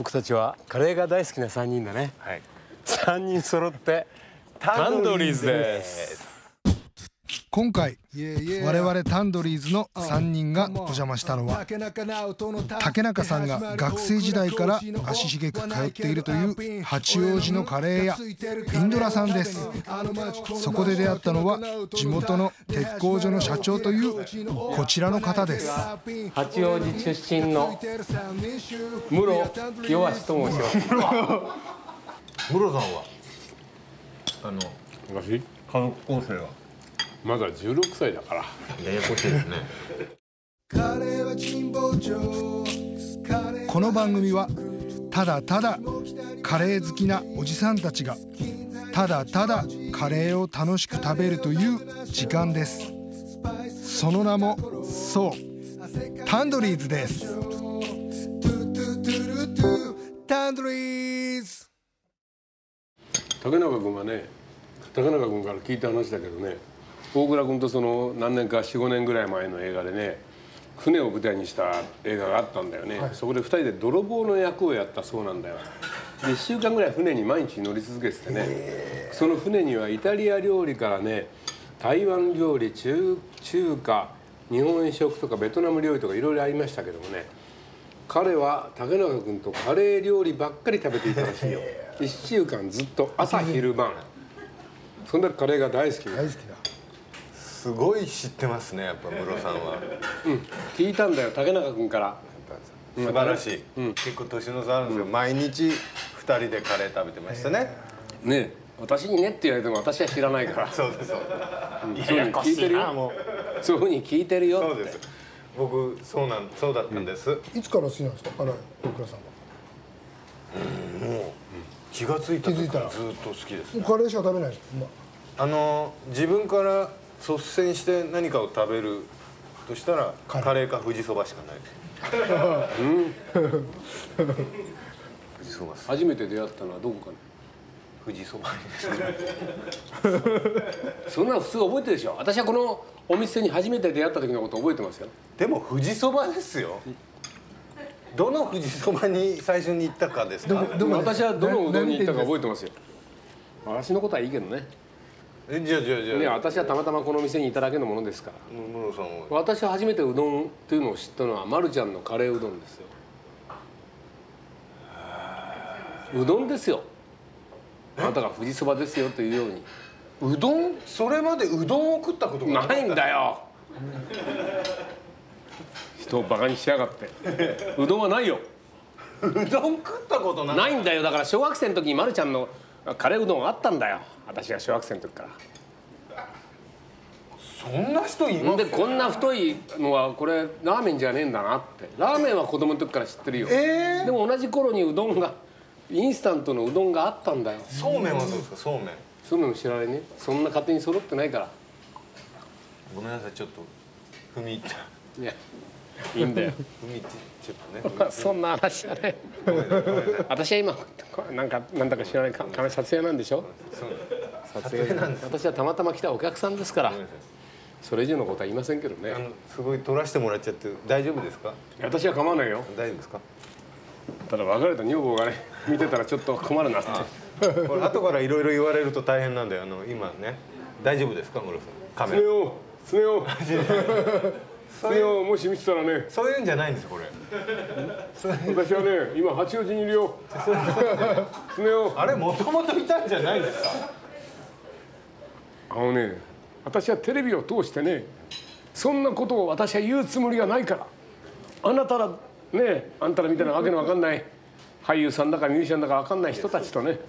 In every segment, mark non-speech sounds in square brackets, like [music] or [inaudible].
僕たちはカレーが大好きな3人だね。はい。3人揃って。タンドリーズです今回我々タンドリーズの3人がお邪魔したのは竹中さんが学生時代から足しげく通っているという八王子のカレー屋ピンドラさんです。そこで出会ったのは地元の鉄工所の社長というこちらの方です。八王子出身の室清足と申します。室さんは？あの私高校生は？まだ16歳だから。ややこしいですね。この番組はただただカレー好きなおじさんたちがただただカレーを楽しく食べるという時間です。その名もそう。タンドリーズです。タンドリーズ。竹中君はね竹中君から聞いた話だけどね大倉君とその何年か45年ぐらい前の映画でね船を舞台にした映画があったんだよね、そこで2人で泥棒の役をやったそうなんだよ。で1週間ぐらい船に毎日乗り続けててねその船にはイタリア料理からね台湾料理中中華日本食とかベトナム料理とかいろいろありましたけどもね彼は竹中君とカレー料理ばっかり食べていたらしいよ。1週間ずっと朝昼晩。そんなカレーが大好き。大好きだすごい知ってますねやっぱ室さんは。聞いたんだよ竹中君から。素晴らしい、結構年の差あるんですよ、毎日2人でカレー食べてましたね、ねえ。私にねって言われても私は知らないから。[laughs] そうですそうです。そういうふうに聞いてるよ。もそういうふうに聞いてるうよそうです。僕そうなんそうだったんです、いつから好きなんですかカレー大倉さんは？もう気がついた時からら。ずっと好きです。カレーしか食べないです。まあの自分から率先して何かを食べるとしたらカレー。カレーか富士そばしかない。です富士そば。初めて出会ったのはどこかな？富士そばですかそんなの普通覚えてるでしょ。私はこのお店に初めて出会った時のこと覚えてますよ。でも富士そばですよ。どの富士そばに最初に行ったかですか？で私はどのうどんに行ったか何覚えてますよ。私のことはいいけどねえじゃあじゃあじゃあね私はたまたまこの店にいただけのものですから。室さんは。私は初めてうどんっていうのを知ったのはまるちゃんのカレーうどんですよ。うどんですよ。あなたが富士そばですよというように。うどん？それまでうどんを食ったことがないんだよ。人をバカにしやがって。うどんはないよ。[laughs] うどん食ったことないないんだよ。だから小学生の時にまるちゃんのカレーうどんあったんだよ私が小学生の時から。そんな人います？でこんな太いのはこれラーメンじゃねえんだなって。ラーメンは子供の時から知ってるよ、えー。でも同じ頃にうどんがインスタントのうどんがあったんだよ。そうめんはどうですか？そうめん。そういうの知らないね。そんな勝手に揃ってないから。ごめんなさいちょっと踏み入ったいやいいんだよ。踏み入ってちょっとねそんな話はね。私は今こなんかなんだか知らないかカメ撮影なんでしょ？撮影なんです。私はたまたま来たお客さんですからそれ以上のことは言いませんけどね。すごい撮らせてもらっちゃって大丈夫ですか？私は構わないよ。大丈夫ですか？ただ別れた女房がね見てたらちょっと困るなって。これ後からいろいろ言われると大変なんであの今ね大丈夫ですか室さん？カメラ常雄常雄常雄もし見てたらね。そういうんじゃないんですこれ。私はね今八王子にいるよ。常雄あれもともといたんじゃないんですか？あのね私はテレビを通してねそんなことを私は言うつもりがないから。あなたらねあんたらみたいなわけのわかんない俳優さんだかミュージシャンだかわかんない人たちとねこ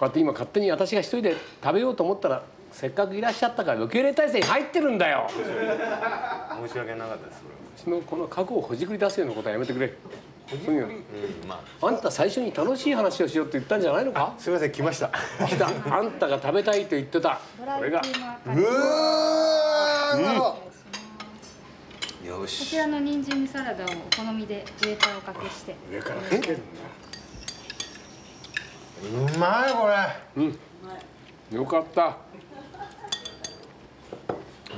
うやって今勝手に私が一人で食べようと思ったらせっかくいらっしゃったから受け入れ体制に入ってるんだよ。申し訳なかったですそれは。私のこの過去をほじくり出すようなことはやめてくれ。とにかくうんまあ。んた最初に楽しい話をしようって言ったんじゃないのか？あすいません来ました。来た。あんたが食べたいと言ってた。これが。うわよこしちらの人参サラダをお好みで上からおかけして。上からかけるんだ。うまいこれ。よかった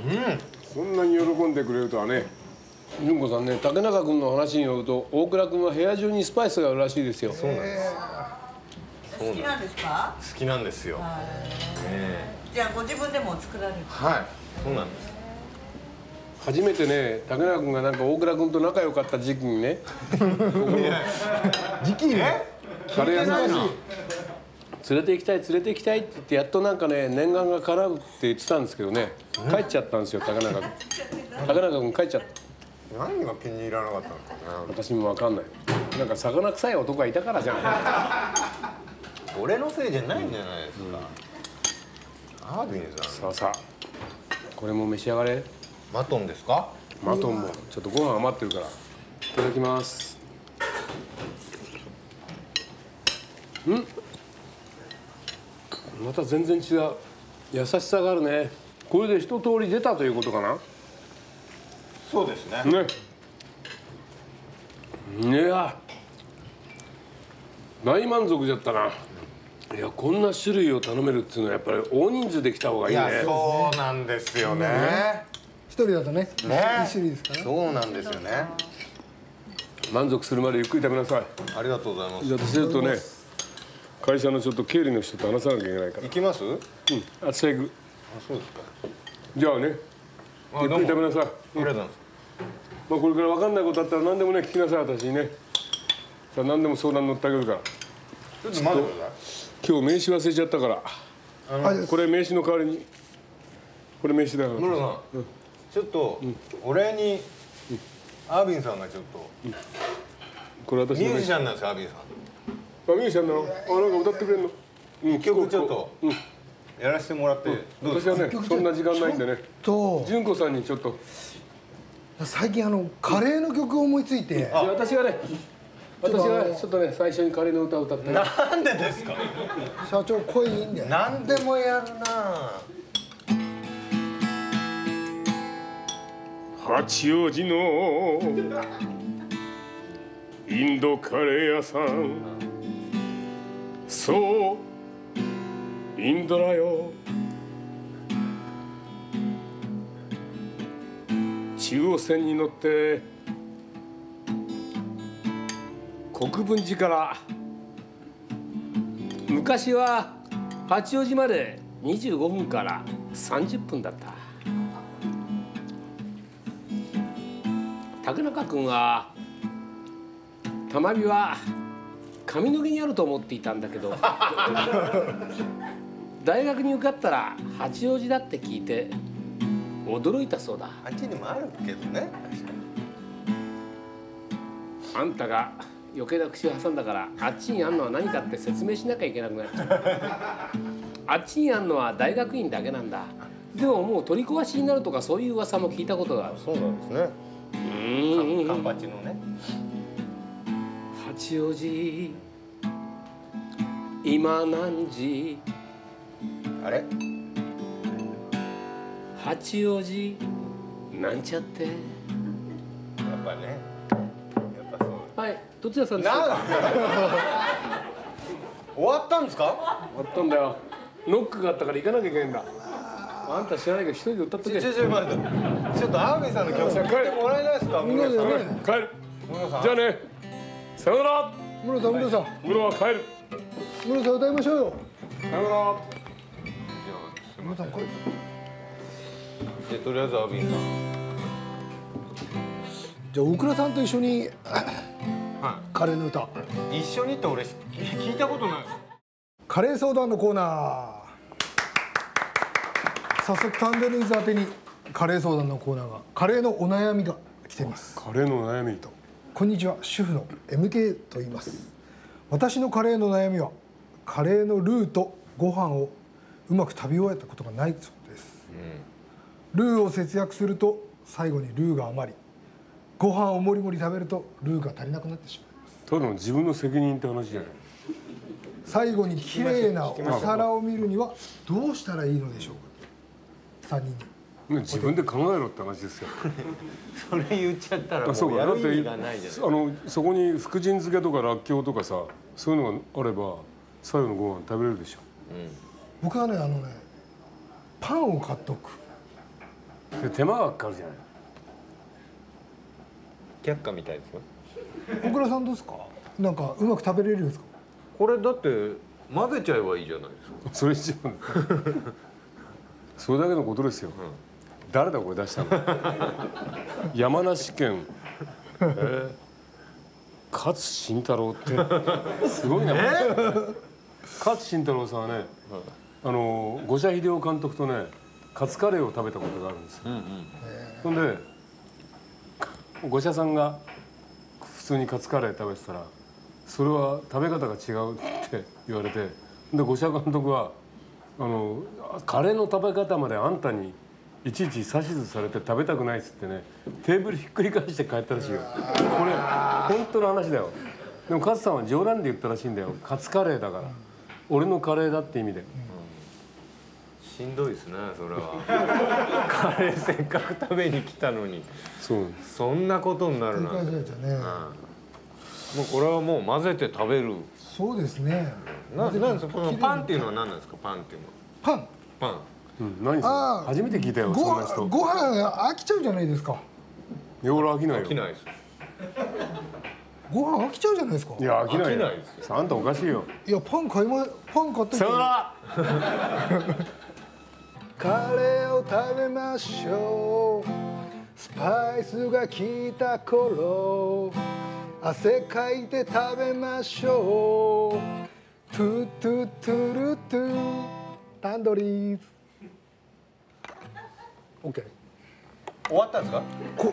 うん。こんなに喜んでくれるとはね。純子さんね竹中君の話によると大倉君は部屋中にスパイスがあるらしいですよ。そうなんです。好きなんですか好きなんですよえじゃあご自分でも作られる？えはい。そうなんです。初めてね竹中君がなんか大倉君と仲良かった時期にね。時期にカレー屋さんに連れて行きたい連れて行きたいって言ってやっとなんかね念願が叶うって言ってたんですけどね。帰っちゃったんですよ竹中君。竹中君帰っちゃった。何が気に入らなかったんですかね私も分かんない。なんか魚臭い男がいたからじゃない。俺のせいじゃないんじゃないですか、アービンさん。さあさあこれも召し上がれ。マトンですか？マトンも。ちょっとご飯余ってるから。いただきます。うん？また全然違う。優しさがあるね。これで一通り出たということかな？そうですね。ね。いや大満足じゃったな。いやこんな種類を頼めるっていうのはやっぱり大人数で来た方がいいいねやそうなんですよね。一人だとねね。一種類ですから。ねそうなんですよね。満足するまでゆっくり食べなさい。ありがとうございます。じゃあ私ちょっとね会社のちょっと経理の人と話さなきゃいけないから。行きます？あうん。あっちへ行くそうですか。じゃあねあゆっくり食べなさい。ありがとうございます。まあこれから分かんないことあったら何でもね聞きなさい私にね。さあ何でも相談乗ってあげるから。ちょっと待ってくださ今日名刺忘れちゃったから。はい。これ名刺の代わりに。これ名刺だから。い室さんちょっとお礼にアービンさんがちょっと。これ私ミューの名刺ジシャンなんですよアービンさん。あミュージシャンなの。あなんか歌ってくれんの？うん一曲ちょっとうん。やらせてもらってどうですか？私はねそんな時間ないんでね。と。純子さんにちょっと。最近あのカレーの曲を思いついて。私がね私がちょっとね最初にカレーの歌を歌って。ねなんでですか？社長声いいんだよ。何でもやるな八王子のインドカレー屋さんそう。インドだよ。中央線に乗って国分寺から。昔は八王子まで25分から30分だった。竹中君は玉美は髪の毛にあると思っていたんだけど [laughs] 大学に受かったら八王子だって聞いて驚いたそうだ。あっちにもあるけどね。あんたが余計な口を挟んだからあっちにあんのは何かって説明しなきゃいけなくなっちゃった [laughs] あっちにあんのは大学院だけなんだ。でももう取り壊しになるとかそういう噂も聞いたことがある。そうなんですね。うーんカンパチのね八王子。今何時？あれ？八王子。なんちゃって。やっぱね。やっぱそうはいどちらさんですか？終わったんですか？終わったんだよ。ノックがあったから行かなきゃいけないんだ。あんた知らないけど一人で歌っとけ。ちょちょちょ待っとアービンさんの曲歌ってもらえないですか？帰る。室さん。じゃあねさよなら。室さん室さん室は帰る。室さん歌いましょうよ。さよなら。室さんこれでとりあえずアービンさん。じゃあ大倉さんと一緒にはカレーの歌。い一緒にって俺聞いたことない。カレー相談のコーナー。早速タンデルイズ宛てにカレー相談のコーナーがカレーのお悩みが来ています。カレーの悩みとこんにちは主婦の MK と言います。私のカレーの悩みはカレーのルーとご飯をうまく食べ終えたことがないそうです、ルーを節約すると最後にルーが余りご飯をもりもり食べるとルーが足りなくなってしまいます。ただの自分の責任って話じゃない。最後に綺麗なお皿を見るにはどうしたらいいのでしょうか。3人にね自分で考えろって話ですよ。[laughs] それ言っちゃったらあそうもうやる意味がないじゃないあのそこに福神漬けとからっきょうとかさそういうのがあれば最後のご飯食べれるでしょ。僕はねあのねパンを買っとく。で手間がかかるじゃない。却下みたいですよ。小倉さんどうですか？なんかうまく食べれるんですか？これだって混ぜちゃえばいいじゃないですか。[laughs] それ一番それだけのことですよ、誰だこれ出したの？[laughs] 山梨県、えー、勝慎太郎って。すごいな。勝慎太郎さんはね、あの五社秀夫監督とねカツカレーを食べたことがあるんですよ、そんで五社さんが普通にカツカレー食べてたらそれは食べ方が違うって言われてで五社監督はあのカレーの食べ方まであんたにいちいち指図されて食べたくないっつってねテーブルひっくり返して帰ったらしいよ。これ本当の話だよ。でも勝さんは冗談で言ったらしいんだよ。カツカレーだから。俺のカレーだって意味で。しんどいですねそれは。カレーせっかく食べに来たのに。そう。そんなことになるなんて、うん、もうこれはもう混ぜて食べる。そうですね。ななんですか？このパンっていうのは何なんですか？パンっていうのは。パン。パンうん、何それ？初めて聞いたよごそんな人。ご飯飽きちゃうじゃないですか。いや俺飽きないよ。飽きないです。ご飯飽きちゃうじゃないですか。いや飽きないよ。飽きないですあんたおかしいよ。いやパン買いまパン買ってきて。さよなら。[laughs] カレーを食べましょう。スパイスが効いた頃。汗かいて食べましょう。トゥトゥトゥルトゥ。タンドリーズ OK 終わったんですか？こ。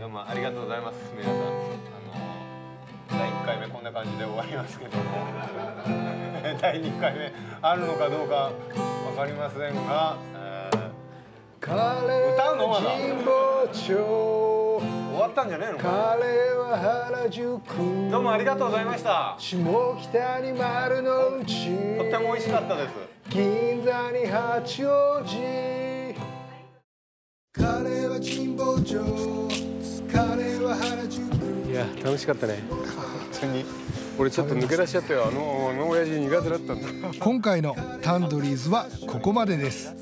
どうもありがとうございます皆さん。あの第1回目こんな感じで終わりますけども。[laughs] 第2回目あるのかどうかわかりませんが、えカレ歌うのまだ終わったんじゃねえのか。どうもありがとうございました。下北に丸の内。とっても美味しかったです銀座に八王子カレーは神保町カレーは原宿いや楽しかったね。本当に。俺ちょっと抜け出しちゃったよ。あのあの親父苦手だったんだ。今回のタンドリーズはここまでです。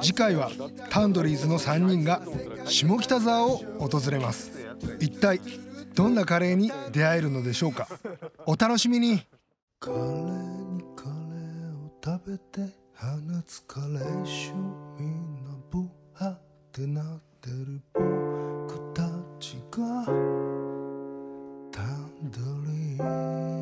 次回はタンドリーズの3人が下北沢を訪れます。一体どんなカレーに出会えるのでしょうか。お楽しみに。カレーにカレーを食べて放つカレー臭みんなブハってなってる僕たちがタンドリー